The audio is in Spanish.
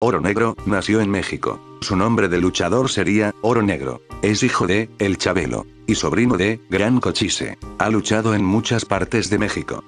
Oro Negro, nació en México. Su nombre de luchador sería, Oro Negro. Es hijo de, El Chabelo. Y sobrino de, Gran Cochise. Ha luchado en muchas partes de México.